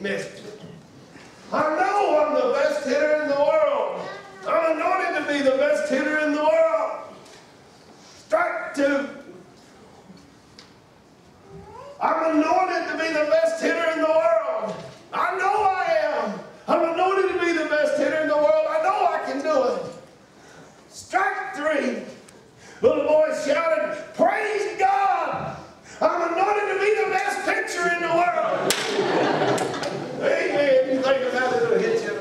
missed it. I know I'm the best hitter in the world. I'm anointed to be the best hitter in the world. Strike two. I'm anointed to be the best hitter in the world. I know I am. I'm anointed to be the best hitter in the world. I know I can do it. Strike three. Little boy shouted, Praise God! I'm anointed to be the best pitcher in the world. Amen. You think about it, it'll hit you.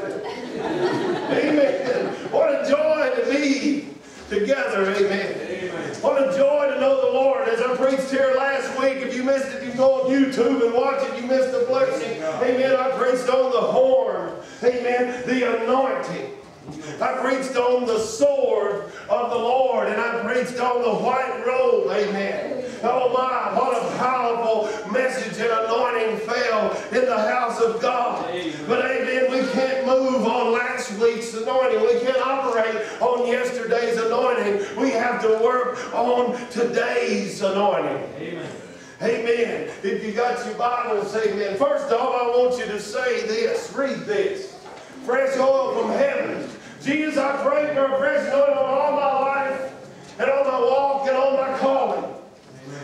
Amen. What a joy to be together. Amen. Amen. What a joy to know the Lord. As I preached here last week, if you missed it, you go on YouTube and watch it. You missed the blessing. Amen. I preached on the horn. Amen. The anointing. I preached on the sword of the Lord and I preached on the white robe. Amen. Oh my, what a powerful message and anointing fell in the house of God. But amen, we can't move on last week's anointing. We can't operate on yesterday's anointing. We have to work on today's anointing. Amen. Amen. If you got your Bibles, say amen. First off, I want you to say this. Read this. Fresh oil from heaven Jesus, I pray for a fresh anointing on all my life and on my walk and on my calling.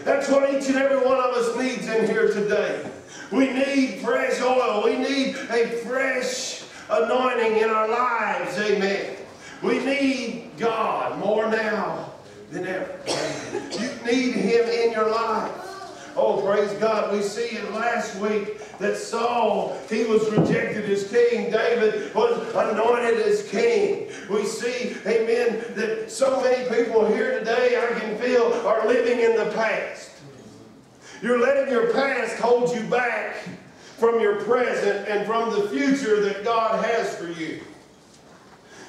That's what each and every one of us needs in here today. We need fresh oil. We need a fresh anointing in our lives. Amen. We need God more now than ever. You need Him in your life. Oh, praise God. We see in last week that Saul, he was rejected as king. David was anointed as king. We see, amen, that so many people here today, I can feel, are living in the past. You're letting your past hold you back from your present and from the future that God has for you.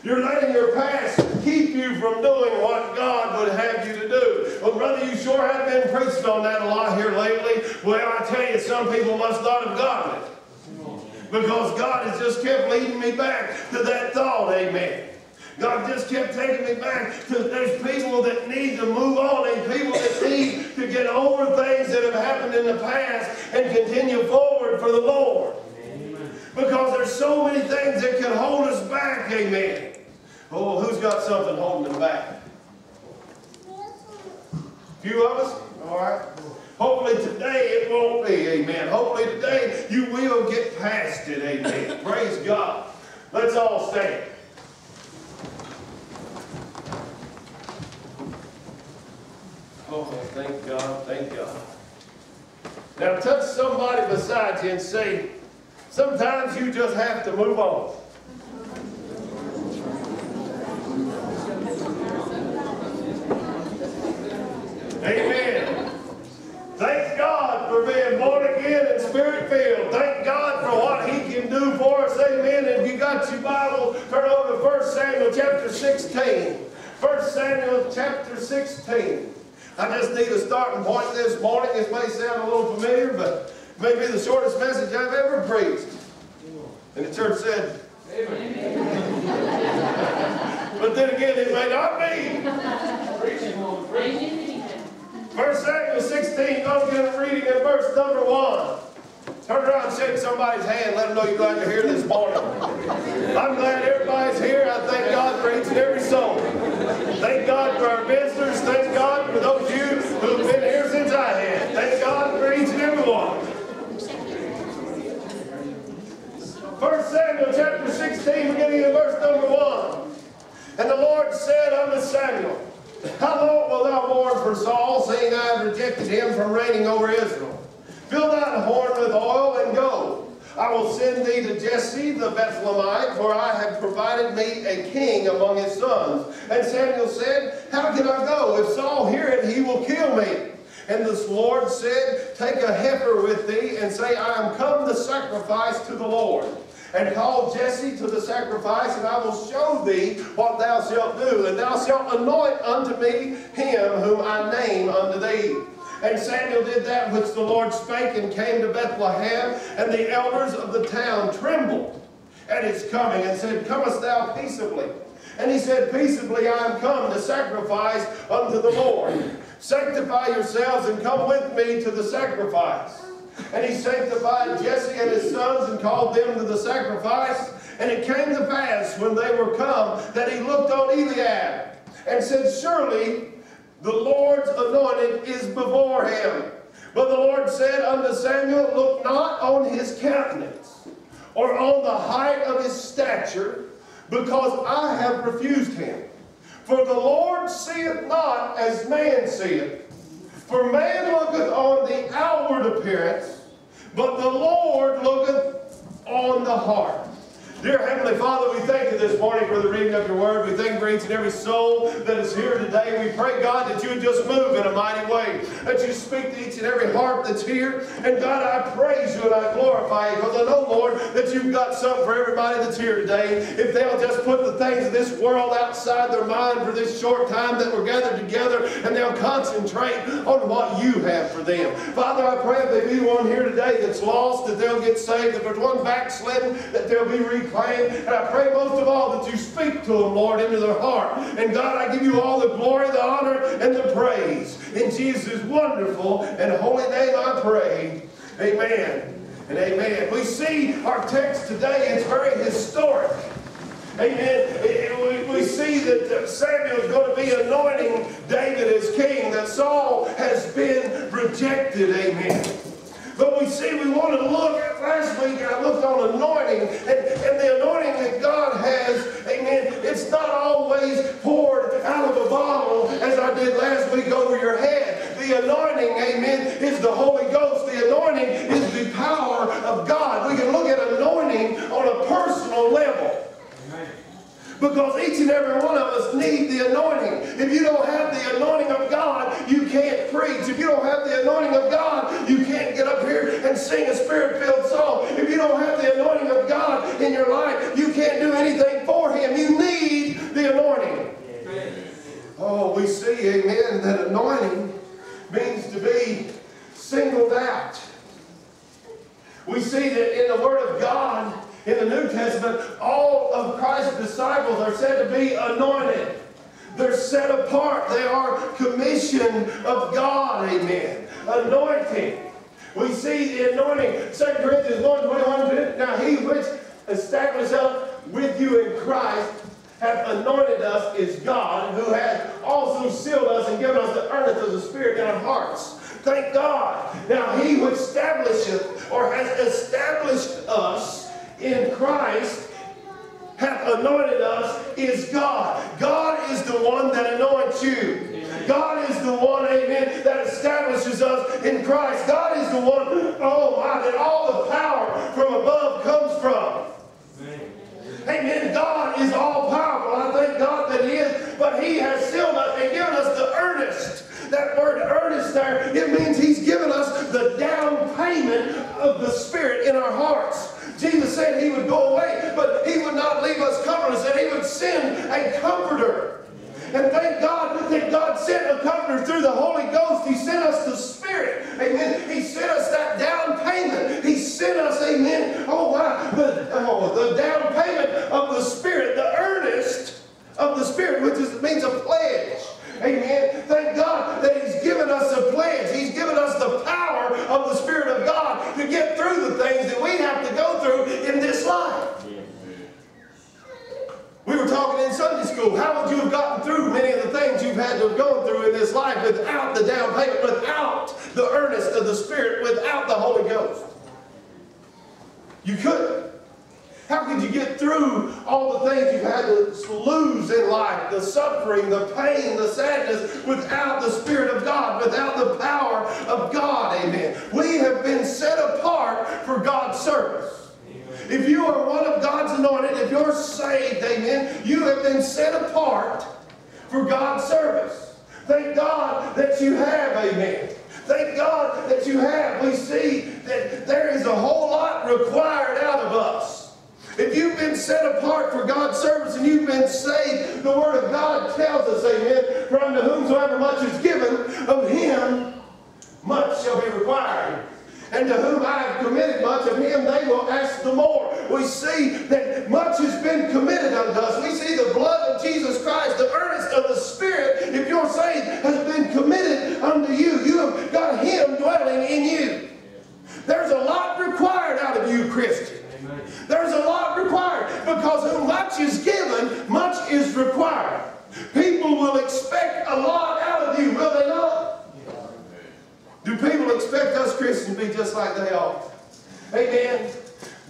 You're letting your past keep you from doing what God would have you to do. Well, brother, you sure have been preaching on that a lot here lately. Well, I tell you, some people must not have gotten it. Because God has just kept leading me back to that thought, amen. God just kept taking me back to there's people that need to move on and people that need to get over things that have happened in the past and continue forward for the Lord. Because there's so many things that can hold us back, amen. Oh, who's got something holding them back? A few of us? All right. Hopefully today it won't be, amen. Hopefully today you will get past it, amen. Praise God. Let's all stand. Oh, thank God, thank God. Now touch somebody beside you and say, sometimes you just have to move on. Amen. Thank God for being born again and spirit filled. Thank God for what He can do for us. Amen. If you got your Bible, turn over to 1 Samuel chapter 16. 1 Samuel chapter 16. I just need a starting point this morning. This may sound a little familiar, but may be the shortest message I've ever preached. And the church said, Amen. but then again, it may not be. First Samuel 16, go get a reading in verse number 1. Turn around and shake somebody's hand. Let them know you're glad to hear this morning. I'm glad everybody's here. I thank God for each and every soul. Thank God for our visitors. Thank God for those 1 Samuel chapter 16, beginning in verse number 1. And the Lord said unto Samuel, How long wilt thou mourn for Saul, seeing I have rejected him from reigning over Israel? Fill that horn with oil and go. I will send thee to Jesse the Bethlehemite, for I have provided me a king among his sons. And Samuel said, How can I go? If Saul hear it, he will kill me. And the Lord said, Take a heifer with thee, and say, I am come to sacrifice to the Lord and call Jesse to the sacrifice, and I will show thee what thou shalt do. And thou shalt anoint unto me him whom I name unto thee. And Samuel did that which the Lord spake, and came to Bethlehem, and the elders of the town trembled at his coming, and said, Comest thou peaceably? And he said, Peaceably I am come to sacrifice unto the Lord. Sanctify yourselves and come with me to the sacrifice. And he sanctified Jesse and his sons and called them to the sacrifice. And it came to pass when they were come that he looked on Eliab and said, Surely the Lord's anointed is before him. But the Lord said unto Samuel, Look not on his countenance or on the height of his stature, because I have refused him. For the Lord seeth not as man seeth. For man looketh on the outward appearance, but the Lord looketh on the heart. Dear Heavenly Father, we thank you this morning for the reading of your word. We thank you for each and every soul that is here today. We pray, God, that you would just move in a mighty way, that you speak to each and every heart that's here. And God, I praise you and I glorify you because I know, Lord, that you've got something for everybody that's here today. If they'll just put the things of this world outside their mind for this short time that we're gathered together and they'll concentrate on what you have for them. Father, I pray if there be one here today that's lost, that they'll get saved. If there's one backslidden, that they'll be And I pray most of all that you speak to them, Lord, into their heart. And God, I give you all the glory, the honor, and the praise. In Jesus' wonderful and holy name I pray. Amen and amen. We see our text today, it's very historic. Amen. We see that Samuel is going to be anointing David as king, that Saul has been rejected. Amen. But we see we want to look last week I looked on anointing and, and the anointing that God has, amen, it's not always poured out of a bottle as I did last week over your head. The anointing, amen, is the Holy Ghost. The anointing is the power of God. We can look at anointing on a personal level. Because each and every one of us need the anointing. If you don't have the anointing of God, you can't preach. If you don't have the anointing of God, you can't get up here and sing a spirit-filled song. If you don't have the anointing of God in your life, you can't do anything for Him. You need the anointing. Oh, we see, amen, that anointing means to be singled out. We see that in the Word of God, in the New Testament, all of Christ's disciples are said to be anointed. They're set apart. They are commissioned of God. Amen. Anointing. We see the anointing. 2 Corinthians 1, 21, Now he which established us with you in Christ hath anointed us is God, who hath also sealed us and given us the earnest of the Spirit in our hearts. Thank God. Now he who establisheth or has established us in Christ hath anointed us is God. God is the one that anoints you. God is the one, amen, that establishes us in Christ. God is the one, oh my, that all the power from above comes from. Amen. God is all powerful. I thank God that He is. But He has sealed us and given us the earnest. That word earnest there, it means He's given us the down payment of the Spirit in our hearts. Jesus said he would go away, but he would not leave us comfortless, and he would send a comforter. And thank God that God sent a comforter through the Holy Ghost. He sent us the Spirit. Amen. He sent us that down payment. He sent us, amen. Oh, wow. The, oh, the down payment of the Spirit, the earnest of the Spirit, which is, means a pledge. Amen. Thank God that He's given us a pledge. He's given us the power of the Spirit of God to get through the things that we have to go through in this life. We were talking in Sunday school. How would you have gotten through many of the things you've had to gone through in this life without the down payment, without the earnest of the Spirit, without the Holy Ghost? You couldn't. How could you get through all the things you've had to lose in life, the suffering, the pain, the sadness, without the Spirit of God, without the power of God? Amen. We have been set apart for God's service. If you are one of God's anointed, if you're saved, amen, you have been set apart for God's service. Thank God that you have, amen. Thank God that you have. We see that there is a whole lot required out of us. If you've been set apart for God's service and you've been saved, the Word of God tells us, amen, for unto whomsoever much is given, of him much shall be required. And to whom I have committed much of him, they will ask the more. We see that much has been committed unto us. We see the blood of Jesus Christ, the earnest of the Spirit, if you're saved, has been committed unto you. You have got him dwelling in you. There's a lot required because much is given, much is required. People will expect a lot out of you, will they not? Do people expect us Christians to be just like they are? Amen.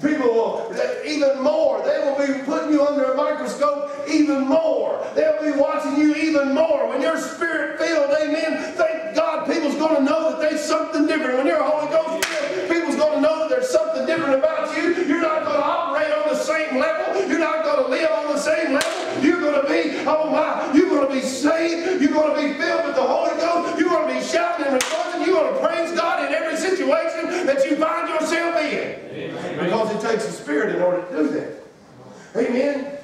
People will, even more, they will be putting you under a microscope even more. They'll be watching you even more. When you're spirit filled, amen, thank God people's going to know that there's something different. When you're a Holy Ghost Because it takes a spirit in order to do that. Amen.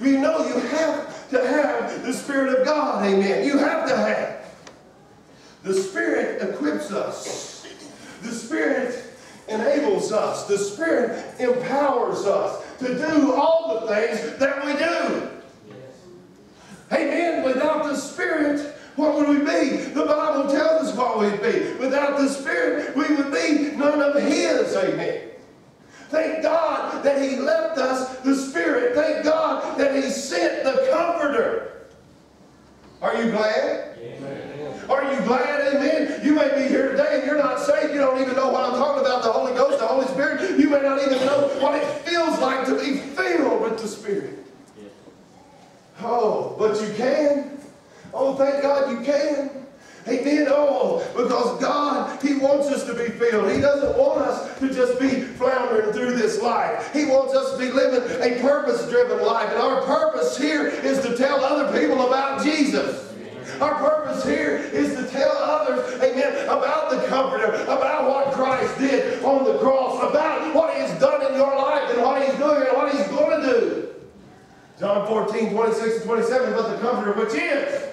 You know you have to have the Spirit of God. Amen. You have to have. The Spirit equips us. The Spirit enables us. The Spirit empowers us to do all the things that we do. Amen. Without the Spirit, what would we be? The Bible tells us what we'd be. Without the Spirit, we would be none of His. Amen. Thank God that He left us the Spirit. Thank God that He sent the Comforter. Are you glad? Amen. Are you glad? Amen. You may be here today and you're not saved. You don't even know what I'm talking about the Holy Ghost, the Holy Spirit. You may not even know what it feels like to be filled with the Spirit. Oh, but you can. Oh, thank God you can. Amen. Oh, because God, He wants us to be filled. He doesn't want us to just be floundering through this life. He wants us to be living a purpose-driven life. And our purpose here is to tell other people about Jesus. Our purpose here is to tell others, amen, about the Comforter, about what Christ did on the cross, about what He's done in your life and what He's doing and what He's going to do. John 14, 26 and 27, but the Comforter, which is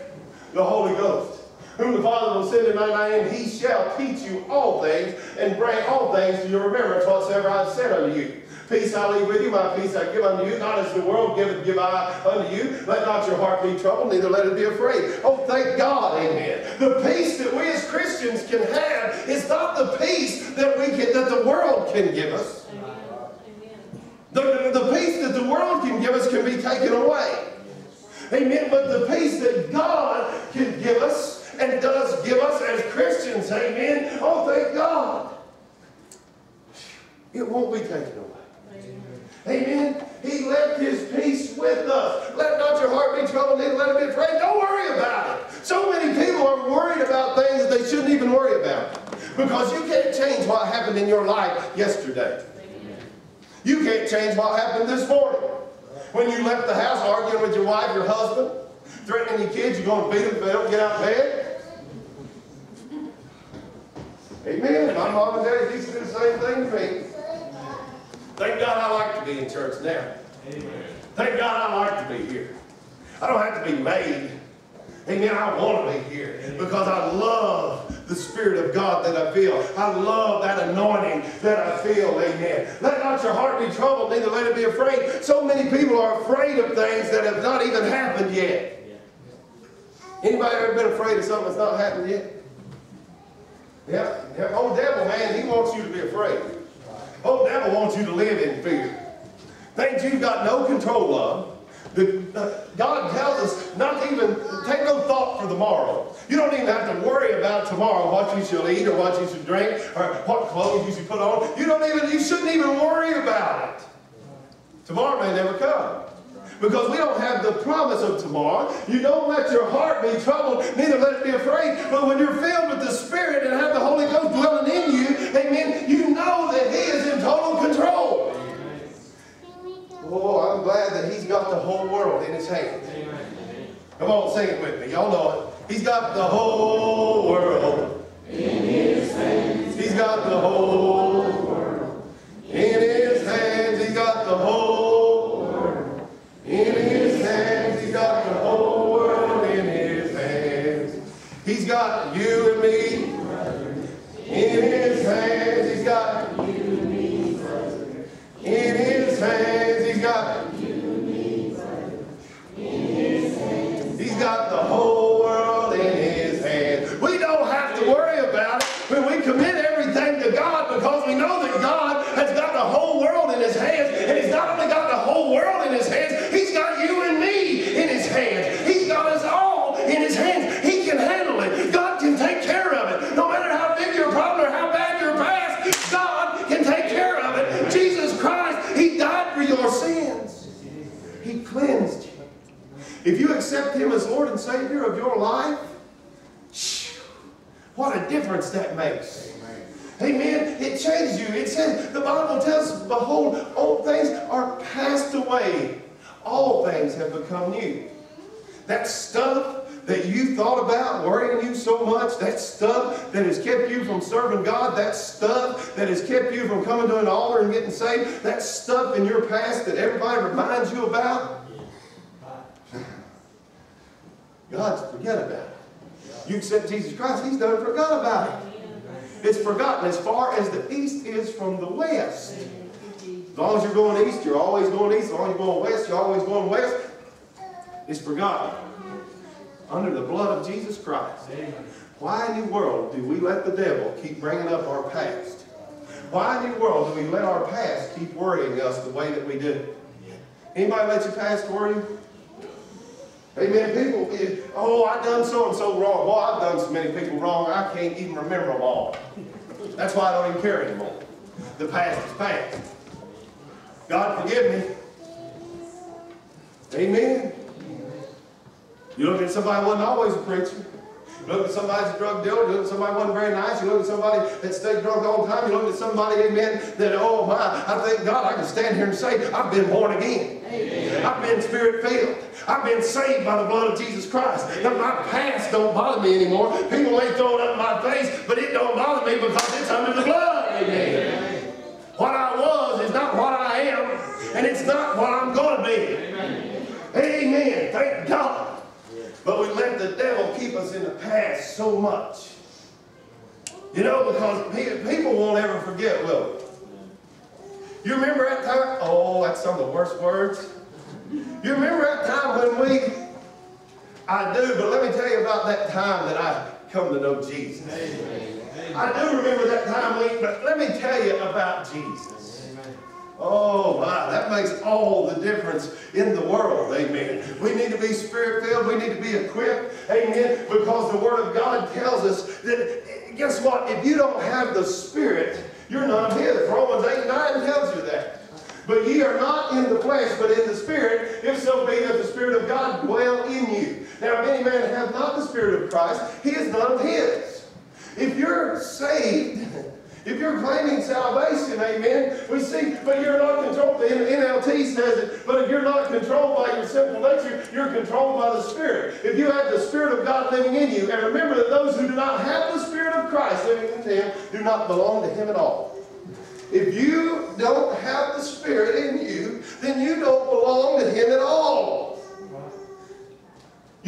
the Holy Ghost whom the Father will send in my name, he shall teach you all things and bring all things to your remembrance whatsoever I have said unto you. Peace I leave with you, my peace I give unto you. Not as the world giveth, give I unto you. Let not your heart be troubled, neither let it be afraid. Oh, thank God, amen. The peace that we as Christians can have is not the peace that we can, that the world can give us. The, the, the peace that the world can give us can be taken away. Amen. But the peace that God can give us and does give us as Christians. Amen. Oh, thank God. It won't be taken away. Amen. He left his peace with us. Let not your heart be troubled, neither let it be afraid. Don't worry about it. So many people are worried about things that they shouldn't even worry about. Because you can't change what happened in your life yesterday. You can't change what happened this morning. When you left the house arguing with your wife, your husband, threatening your kids, you're going to beat them if they don't get out of bed. Amen. My mom and daddy used to do the same thing to me. Thank God I like to be in church now. Amen. Thank God I like to be here. I don't have to be made. Amen. I want to be here because I love the Spirit of God that I feel. I love that anointing that I feel. Amen. Let not your heart be troubled, neither let it be afraid. So many people are afraid of things that have not even happened yet. Anybody ever been afraid of something that's not happened yet? Yeah, yeah. Oh, devil, man, he wants you to be afraid. Oh, devil wants you to live in fear. Things you've got no control of. The, God tells us not to even take no thought for the morrow. You don't even have to worry about tomorrow what you shall eat or what you should drink or what clothes you should put on. You don't even you shouldn't even worry about it. Tomorrow may never come because we don't have the promise of tomorrow. You don't let your heart be troubled, neither let it be afraid. But when you're filled with the Spirit and have the Holy Ghost dwelling in you, amen, you Oh, I'm glad that He's got the whole world in His hands. Come on, sing it with me. Y'all know it. He's got the whole world in His hands. He's got the whole world in His hands. He's got the whole world in his hands, he's got the whole world in his hands. He's got makes. Amen. It changes you. It says, the Bible tells us, behold, old things are passed away. All things have become new. That stuff that you thought about worrying you so much, that stuff that has kept you from serving God, that stuff that has kept you from coming to an altar and getting saved, that stuff in your past that everybody reminds you about, God's forget about it. You accept Jesus Christ, He's done forgot about it. It's forgotten as far as the east is from the west. As long as you're going east, you're always going east. As long as you're going west, you're always going west. It's forgotten. Under the blood of Jesus Christ. Why in the world do we let the devil keep bringing up our past? Why in the world do we let our past keep worrying us the way that we do? Anybody let your past worry you? Amen. People, oh, I've done so and so wrong. Well, I've done so many people wrong, I can't even remember them all. That's why I don't even care anymore. The past is past. God forgive me. Amen. You look at somebody who wasn't always a preacher. You look at somebody's a drug dealer. You look at somebody who wasn't very nice. You look at somebody that stayed drunk all the time. You look at somebody, amen, that, oh my, I thank God I can stand here and say, I've been born again. I've been spirit filled. I've been saved by the blood of Jesus Christ. Now, my past don't bother me anymore. People may throw it up in my face, but it don't bother me because it's under the blood. Amen. What I was is not what I am, and it's not what I'm going to be. Amen. Thank God. But we let the devil keep us in the past so much. You know, because people won't ever forget, will You remember that time? Oh, that's some of the worst words. You remember that time when we, I do, but let me tell you about that time that I come to know Jesus. I do remember that time, we, but let me tell you about Jesus. Oh, my, that makes all the difference in the world. Amen. We need to be spirit filled. We need to be equipped. Amen. Because the Word of God tells us that, guess what? If you don't have the Spirit, you're not His. Romans 8 9 tells you that. But ye are not in the flesh, but in the Spirit, if so be that the Spirit of God dwell in you. Now, if any man have not the Spirit of Christ, he is none of his. If you're saved, if you're claiming salvation, amen, we see, but you're not controlled, the NLT says it, but if you're not controlled by your sinful nature, you're controlled by the Spirit. If you have the Spirit of God living in you, and remember that those who do not have the Spirit of Christ living in them do not belong to Him at all. If you don't have the Spirit in you, then you don't belong to Him at all.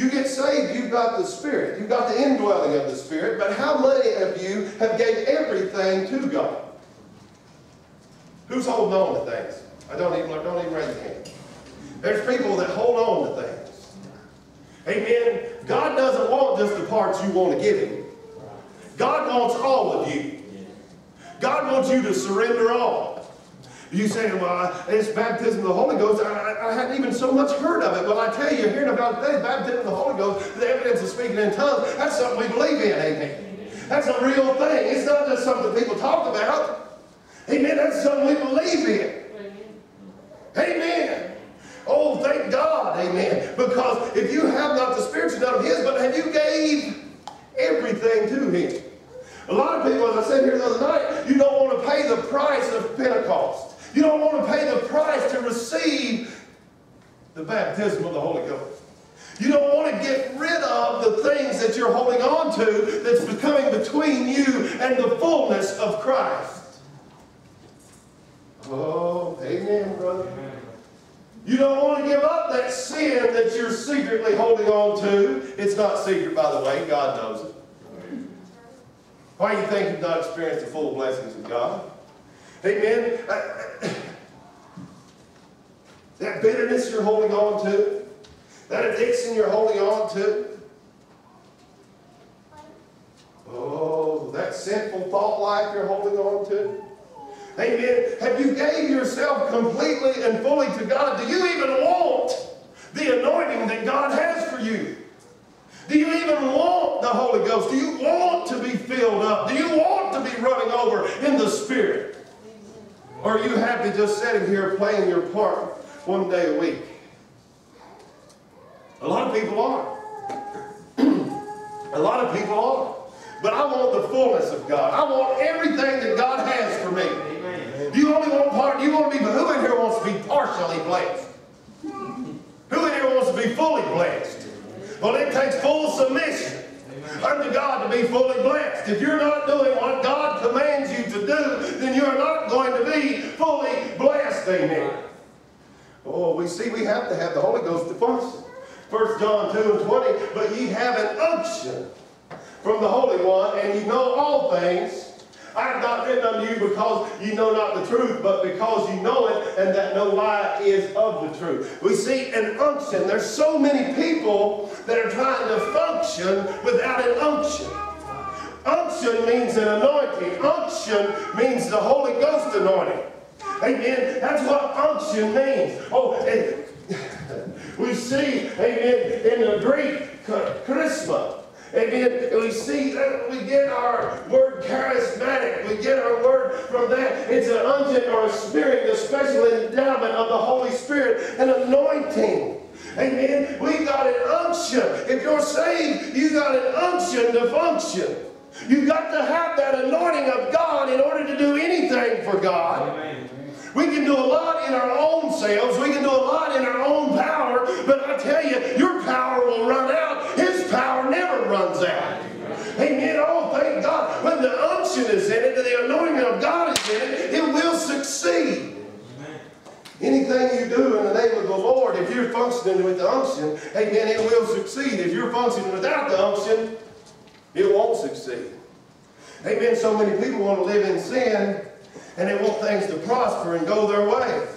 You get saved, you've got the Spirit. You've got the indwelling of the Spirit. But how many of you have gave everything to God? Who's holding on to things? I don't even, I don't even raise your hand. There's people that hold on to things. Amen. God doesn't want just the parts you want to give Him. God wants all of you. God wants you to surrender all. You say, well, it's baptism of the Holy Ghost. I, I, hadn't even so much heard of it. Well, I tell you, hearing about this, baptism of the Holy Ghost, the evidence of speaking in tongues, that's something we believe in, amen. That's a real thing. It's not just something people talk about. Amen. That's something we believe in. Amen. Oh, thank God, amen. Because if you have not the Spirit, you're not of His, but have you gave everything to Him? A lot of people, as I said here the other night, you don't want to pay the price of Pentecost. You don't want to pay the price to receive the baptism of the Holy Ghost. You don't want to get rid of the things that you're holding on to that's becoming between you and the fullness of Christ. Oh, amen, brother. You don't want to give up that sin that you're secretly holding on to. It's not secret, by the way. God knows it. Why do you think you've not experienced the full blessings of God? Amen. That bitterness you're holding on to, that addiction you're holding on to, oh, that sinful thought life you're holding on to. Amen. Have you gave yourself completely and fully to God? Do you even want the anointing that God has for you? Do you even want the Holy Ghost? Do you want to be filled up? Do you want to be running over in the Spirit? Or are you happy just sitting here playing your part one day a week? A lot of people are. A lot of people are. But I want the fullness of God. I want everything that God has for me. Amen. You only want part, you want to be, who in here wants to be partially blessed? Who in here wants to be fully blessed? Well, it takes full submission unto God to be fully blessed. If you're not doing what God commands you to do, then you're not going to be fully blessed. Amen. Oh, we see we have to have the Holy Ghost to function. 1 John 2 and 20, but ye have an unction from the Holy One, and you know all things. I have not written unto you because you know not the truth, but because you know it, and that no lie is of the truth. We see an unction. There's so many people that are trying to function without an unction. Unction means an anointing. Unction means the Holy Ghost anointing. Amen. That's what unction means. Oh, we see, amen, in the Greek, charisma. Amen. We see that we get our word charismatic. We get our word from that. It's an unction or a spirit, a special endowment of the Holy Spirit, an anointing. Amen. We got an unction. If you're saved, you got an unction to function. You got to have that anointing of God in order to do anything for God. Amen. We can do a lot in our own selves. We can do a lot in our own power. But I tell you, your power will run out. It, it will succeed. Anything you do in the name of the Lord, if you're functioning with the unction, amen, it will succeed. If you're functioning without the unction, it won't succeed. Amen. So many people want to live in sin and they want things to prosper and go their way.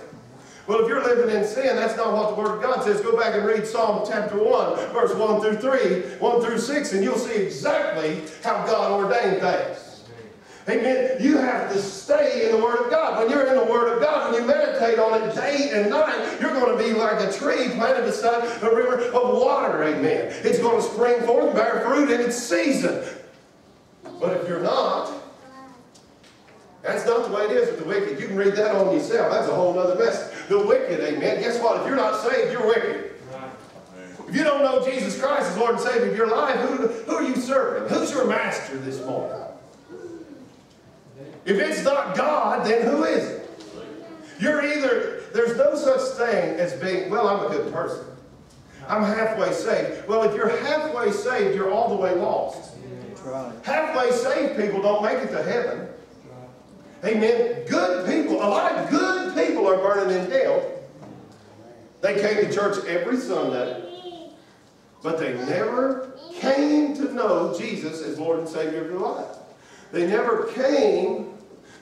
Well, if you're living in sin, that's not what the Word of God says. Go back and read Psalm chapter 1, verse 1 through 3, 1 through 6, and you'll see exactly how God ordained things. Amen. You have to stay in the Word of God. When you're in the Word of God, when you meditate on it day and night, you're going to be like a tree planted beside a river of water. Amen. It's going to spring forth and bear fruit in its season. But if you're not, that's not the way it is with the wicked. You can read that on yourself. That's a whole other mess. The wicked, amen. Guess what? If you're not saved, you're wicked. If you don't know Jesus Christ as Lord and Savior of your life, who, who are you serving? Who's your master this morning? If it's not God, then who is it? You're either, there's no such thing as being, well, I'm a good person. I'm halfway saved. Well, if you're halfway saved, you're all the way lost. Halfway saved people don't make it to heaven. Amen. Good people, a lot of good people are burning in hell. They came to church every Sunday, but they never came to know Jesus as Lord and Savior of their life. They never came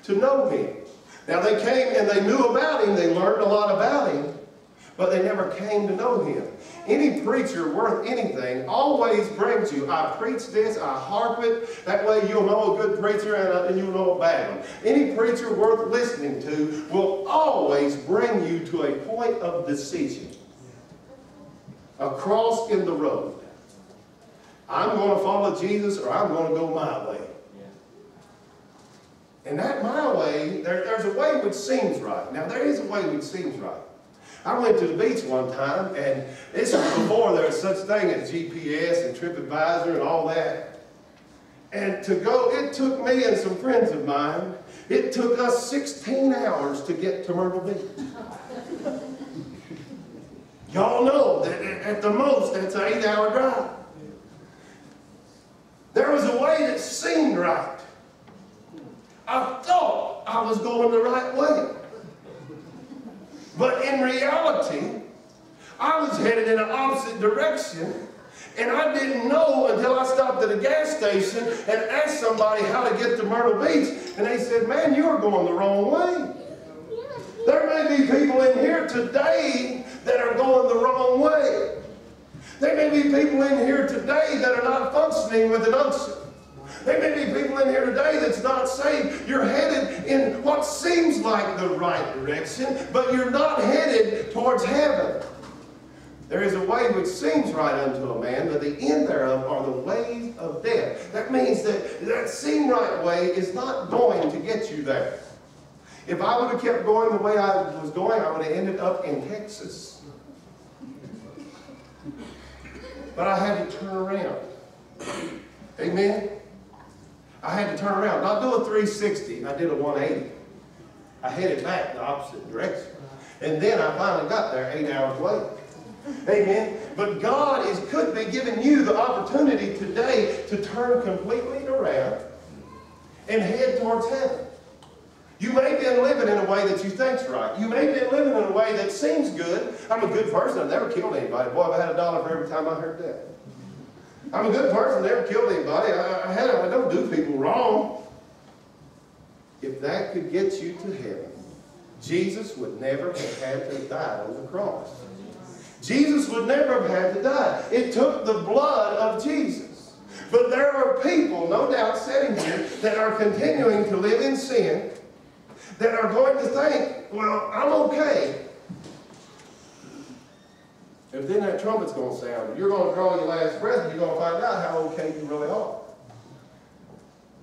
to know Him. Now they came and they knew about Him, they learned a lot about Him, but they never came to know Him. Any preacher worth anything always brings you, I preach this, I harp it, that way you'll know a good preacher and, uh, you'll know a bad one. Any preacher worth listening to will always bring you to a point of decision. A cross in the road. I'm going to follow Jesus or I'm going to go my way. And that my way, there, there's a way which seems right. Now, there is a way which seems right. I went to the beach one time, and this was before there was such thing as GPS and TripAdvisor and all that. And to go, it took me and some friends of mine, it took us 16 hours to get to Myrtle Beach. Y'all know that at the most, that's an eight-hour drive. There was a way that seemed right. I thought I was going the right way. But in reality, I was headed in the opposite direction. And I didn't know until I stopped at a gas station and asked somebody how to get to Myrtle Beach. And they said, man, you're going the wrong way. There may be people in here today that are going the wrong way. There may be people in here today that are not functioning with an unction. There may be people in here today that's not saved. You're headed in what seems like the right direction, but you're not headed towards heaven. There is a way which seems right unto a man, but the end thereof are the ways of death. That means that that seem right way is not going to get you there. If I would have kept going the way I was going, I would have ended up in Texas. But I had to turn around. Amen? I had to turn around, not do a 360, I did a 180. I headed back the opposite direction. And then I finally got there eight hours later. Amen. But God is could be giving you the opportunity today to turn completely around and head towards heaven. You may be living in a way that you think's right. You may be living in a way that seems good. I'm a good person. I've never killed anybody. Boy, I've had a dollar for every time I heard that. I'm a good person. Never killed anybody. I, I, I don't do people wrong. If that could get you to heaven, Jesus would never have had to die on the cross. Jesus would never have had to die. It took the blood of Jesus. But there are people, no doubt, sitting here that are continuing to live in sin that are going to think, well, I'm okay. If then that trumpet's going to sound, you're going to draw your last breath, and you're going to find out how okay you really are.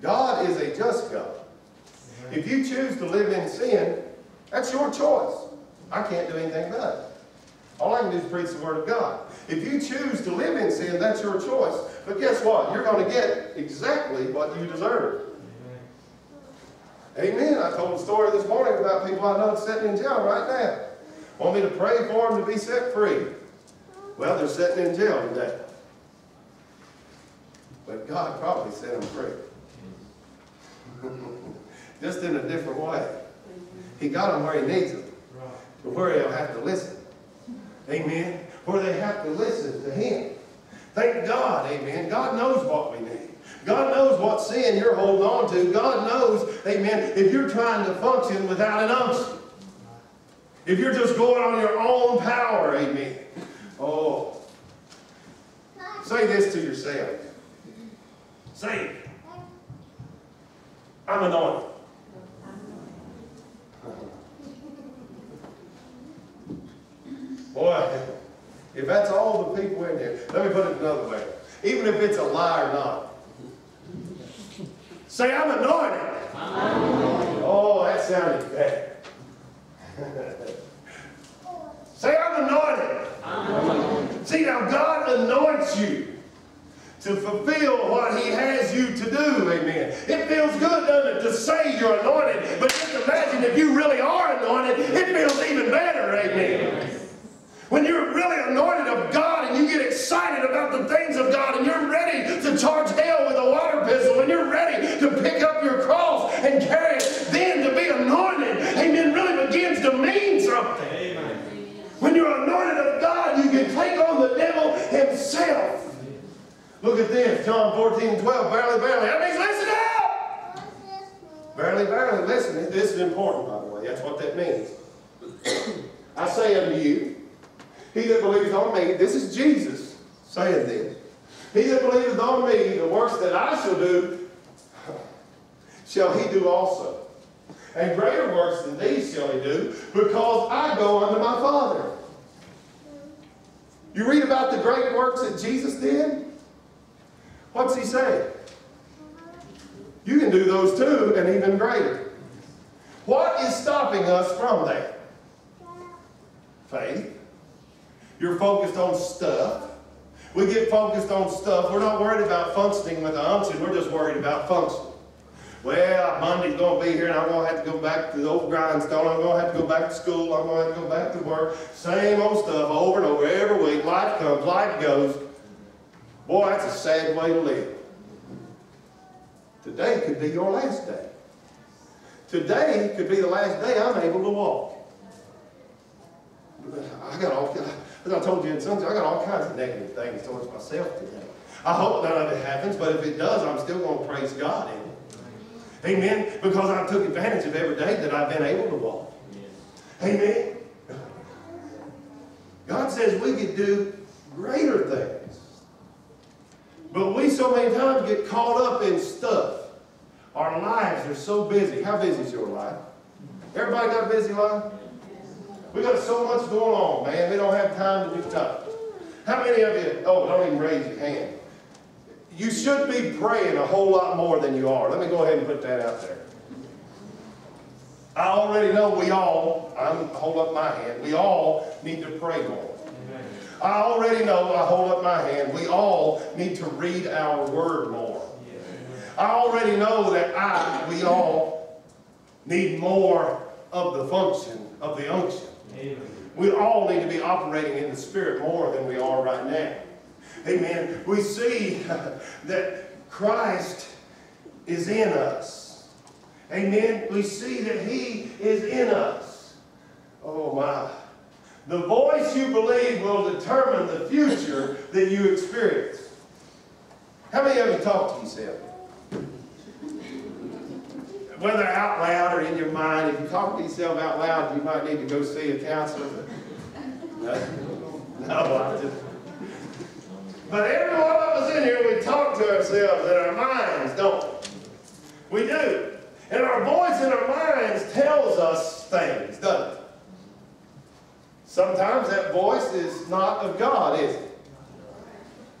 God is a just God. If you choose to live in sin, that's your choice. I can't do anything about it. All I can do is preach the Word of God. If you choose to live in sin, that's your choice. But guess what? You're going to get exactly what you deserve. Amen. I told a story this morning about people I know sitting in jail right now. Want me to pray for them to be set free. Well, they're sitting in jail today. But God probably set them free. Just in a different way. He got them where he needs them. To where they'll have to listen. Amen. Where they have to listen to him. Thank God, amen. God knows what we need. God knows what sin you're holding on to. God knows, amen, if you're trying to function without an unction. If you're just going on your own power, amen. Oh. Say this to yourself. Say I'm anointed. Boy, if that's all the people in there, let me put it another way. Even if it's a lie or not. Say, I'm anointed. Oh, that sounded bad. Say, I'm anointed. I'm See, now God anoints you to fulfill what He has you to do. Amen. It feels good, doesn't it, to say you're anointed. But just imagine if you really are anointed, it feels even better. Amen. When you're really anointed of God and you get excited about the things of God and you're ready to charge Look at this, John 14, 12, verily, verily. That means listen up! Verily, verily, listen. This is important, by the way. That's what that means. I say unto you, he that believeth on me, this is Jesus saying this. He that believeth on me, the works that I shall do, shall he do also. And greater works than these shall he do, because I go unto my Father. You read about the great works that Jesus did? What's he saying? You can do those too, and even greater. What is stopping us from that? Faith. You're focused on stuff. We get focused on stuff. We're not worried about functioning with the unction. We're just worried about functioning. Well, Monday's going to be here and I'm going to have to go back to the old grindstone. I'm going to have to go back to school. I'm going to have to go back to work. Same old stuff over and over every week. Life comes, life goes. Boy, that's a sad way to live. Today could be your last day. Today could be the last day I'm able to walk. I got all as I told you in Sunday, I got all kinds of negative things towards myself today. I hope none of it happens, but if it does, I'm still going to praise God in it. Amen. Because I took advantage of every day that I've been able to walk. Amen. God says we could do greater things. But we so many times get caught up in stuff. Our lives are so busy. How busy is your life? Everybody got a busy life? We got so much going on, man. We don't have time to do stuff. How many of you, oh, don't even raise your hand. You should be praying a whole lot more than you are. Let me go ahead and put that out there. I already know we all, I'm hold up my hand, we all need to pray more. I already know, I hold up my hand, we all need to read our word more. I already know that I, we all, need more of the function of the unction. Amen. We all need to be operating in the Spirit more than we are right now. Amen. We see that Christ is in us. Amen. We see that He is in us. Oh my. The voice you believe will determine the future that you experience. How many of you talk to yourself? Whether out loud or in your mind, if you talk to yourself out loud, you might need to go see a counselor. No, no I just. But every one of us in here, we talk to ourselves in our minds, don't we? We do. And our voice in our minds tells us things, doesn't it? Sometimes that voice is not of God, is it?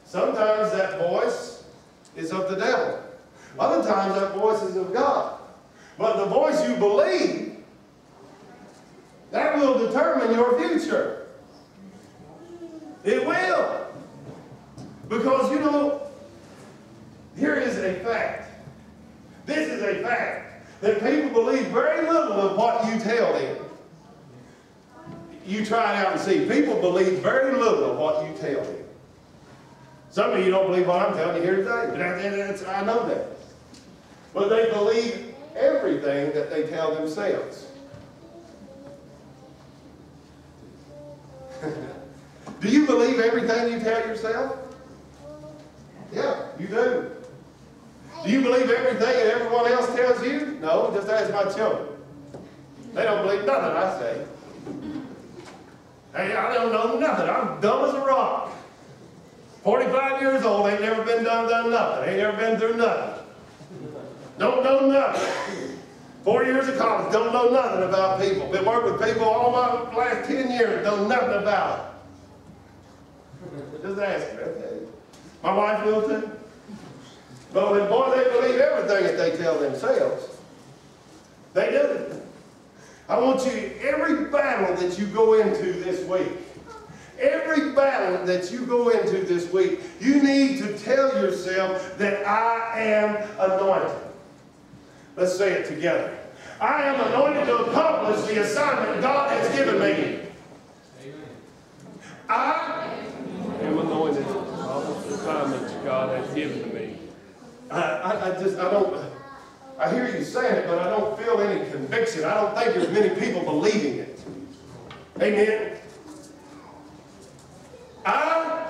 Sometimes that voice is of the devil. Other times that voice is of God. But the voice you believe, that will determine your future. It will. Because, you know, here is a fact. This is a fact that people believe very little of what you tell them. You try it out and see. People believe very little of what you tell them. Some of you don't believe what I'm telling you here today. But I know that. But they believe everything that they tell themselves. do you believe everything you tell yourself? Yeah, you do. Do you believe everything that everyone else tells you? No, just ask my children. They don't believe nothing I say. Hey, I don't know nothing. I'm dumb as a rock. 45 years old, ain't never been done, done nothing. Ain't never been through nothing. Don't know nothing. Four years of college, don't know nothing about people. Been working with people all my last 10 years, know nothing about it. Just ask me, My wife will too. But when boy, they believe everything that they tell themselves. They do. I want you, every battle that you go into this week, every battle that you go into this week, you need to tell yourself that I am anointed. Let's say it together. I am anointed to accomplish the assignment God has given me. I am anointed to accomplish the assignment God has given to me. I, I, I just, I don't, I hear you saying it, but I don't feel any conviction. I don't think there's many people believing it. Amen. I,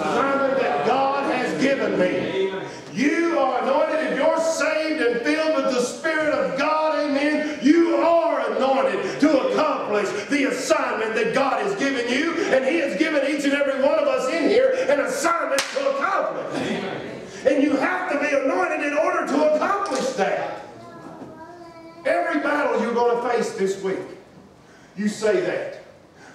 assignment that God has given me. You are anointed if you're saved and filled with the Spirit of God. Amen. You are anointed to accomplish the assignment that God has given you, and He has given each and every one of us in here an assignment to accomplish. And you have to be anointed in order to accomplish that. Every battle face this week, you say that.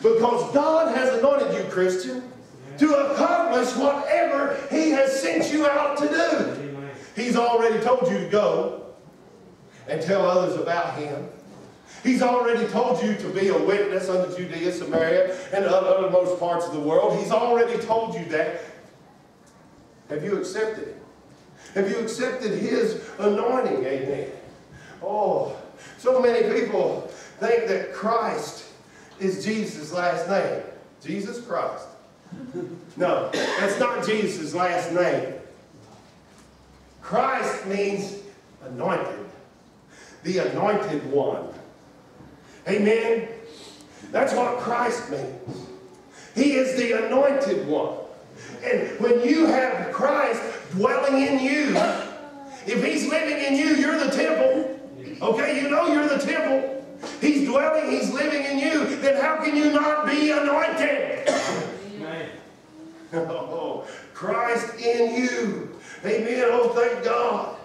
Because God has anointed you, Christian, to accomplish whatever He has sent you out to do. He's already told you to go and tell others about Him. He's already told you to be a witness unto Judea, Samaria, and other most parts of the world. He's already told you that. Have you accepted? Have you accepted His anointing? Amen. Oh, so many people think that Christ is Jesus' last name. Jesus Christ. No, that's not Jesus' last name. Christ means anointed. The anointed one. Amen. That's what Christ means. He is the anointed one. And when you have Christ dwelling in you, if He's living in you, you're the temple. Okay, you know you're the temple. He's dwelling, He's living in you. Then how can you not be anointed? Oh, Christ in you. Amen. Oh, thank God.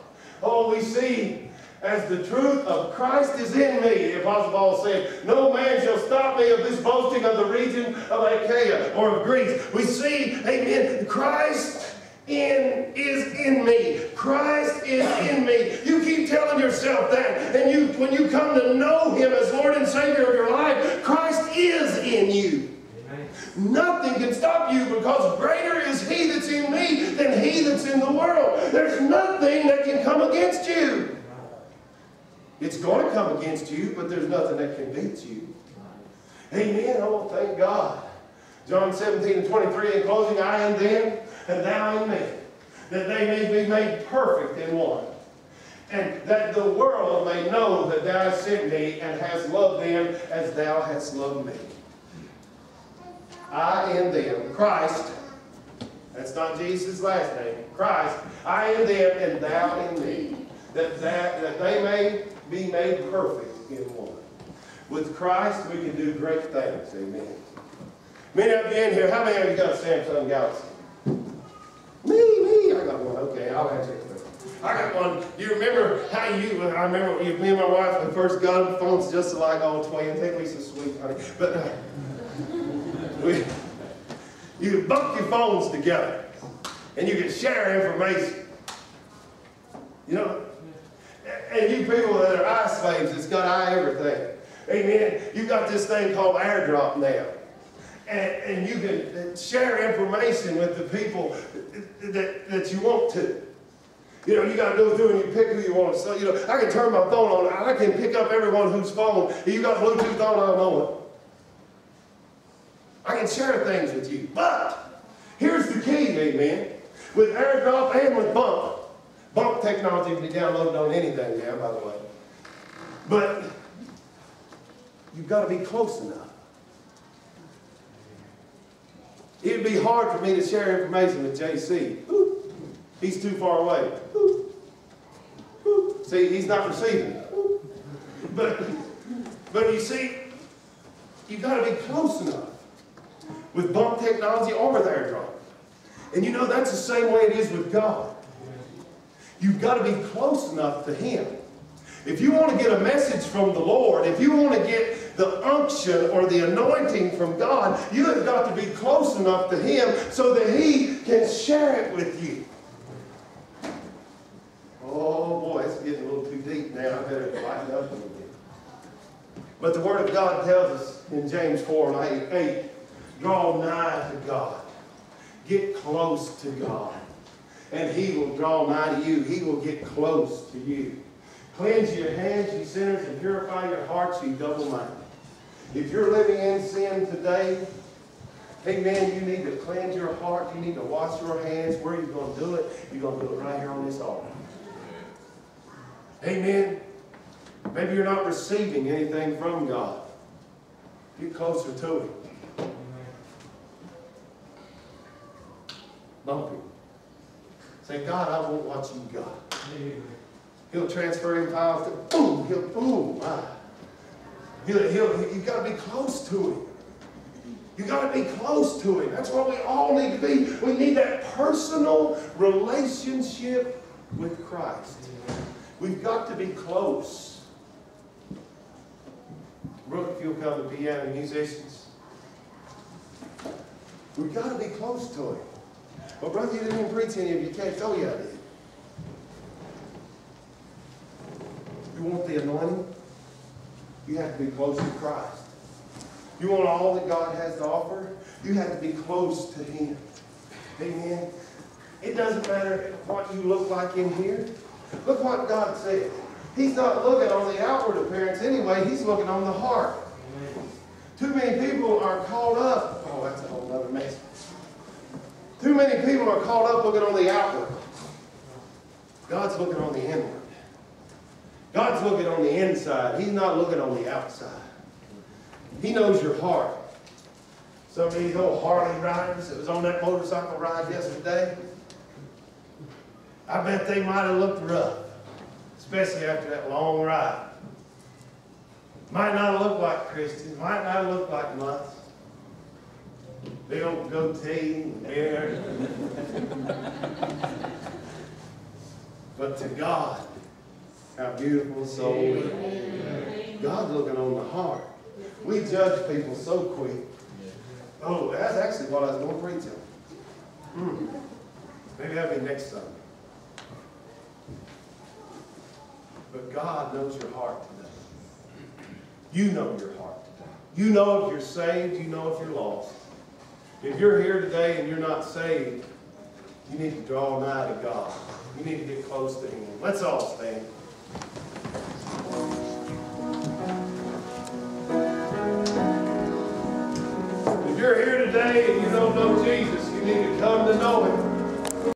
Oh, we see as the truth of Christ is in me, the Apostle Paul said, No man shall stop me of this boasting of the region of Achaia or of Greece. We see, amen, Christ in is in me. Christ is in me. You keep telling yourself that. And you when you come to know him as Lord and Savior of your life, Christ is in you. Nothing can stop you because greater is he that's in me than he that's in the world. There's nothing that can come against you. It's going to come against you, but there's nothing that can beat you. Amen. Oh, thank God. John 17 and 23, in closing, I am them, and thou in me, that they may be made perfect in one. And that the world may know that thou hast sent me and hast loved them as thou hast loved me. I in them, Christ, that's not Jesus' last name, Christ, I in them and thou in me, that, that, that they may be made perfect in one. With Christ, we can do great things. Amen. Many of you in here, how many of you got a Samsung Galaxy? I'll answer it. I got one. You remember how you, I remember you, me and my wife, when first got phones just like all twins. They were so sweet, honey. But uh, we, you bump your phones together and you can share information. You know? And you people that are eye slaves, it's got eye everything. Amen. You got this thing called airdrop now. And, and you can share information with the people that, that you want to. You know, you got to go through and you pick who you want. So, you know, I can turn my phone on. I can pick up everyone whose phone. You got Bluetooth on, I know it. I can share things with you. But here's the key, amen. With airdrop and with bump. Bump technology can be downloaded on anything now, by the way. But you've got to be close enough. It'd be hard for me to share information with JC. He's too far away. See, he's not receiving. But, but you see, you've got to be close enough with bump technology or with airdrop. And you know, that's the same way it is with God. You've got to be close enough to Him. If you want to get a message from the Lord, if you want to get the unction or the anointing from God, you have got to be close enough to Him so that He can share it with you. Oh boy, it's getting a little too deep now. I better lighten up a little bit. But the Word of God tells us in James 4 and 8, 8 draw nigh to God. Get close to God. And He will draw nigh to you. He will get close to you. Cleanse your hands, you sinners, and purify your hearts, you double-minded. If you're living in sin today, amen, you need to cleanse your heart. You need to wash your hands. Where are you going to do it? You're going to do it right here on this altar. Amen. Maybe you're not receiving anything from God. Get closer to Him. Bump Him. Say, God, I want what you got. He'll transfer him power. to boom, he'll boom. Ah. He'll, he'll, you got to be close to him. You've got to be close to him. That's what we all need to be. We need that personal relationship with Christ. We've got to be close. Brooke, if you'll come, the piano musicians. We've got to be close to him. Well, brother, you didn't even preach any of your cakes. Oh, yeah, I did. You want the anointing? You have to be close to Christ. You want all that God has to offer? You have to be close to Him. Amen. It doesn't matter what you look like in here. Look what God said. He's not looking on the outward appearance anyway. He's looking on the heart. Too many people are caught up. Oh, that's a whole other mess. Too many people are caught up looking on the outward. God's looking on the inward. God's looking on the inside. He's not looking on the outside. He knows your heart. Some of these old Harley riders that was on that motorcycle ride yesterday, I bet they might have looked rough, especially after that long ride. Might not look like Christians, might not look like mutts. Big old goatee and beard. but to God, how beautiful soul is. God's looking on the heart. We judge people so quick. Oh, that's actually what I was going to preach on. Hmm. Maybe that'll be next Sunday. But God knows your heart today. You know your heart today. You know if you're saved, you know if you're lost. If you're here today and you're not saved, You need to draw nigh to God. You need to get close to Him. Let's all stand. If you're here today and you don't know Jesus, you need to come to know Him.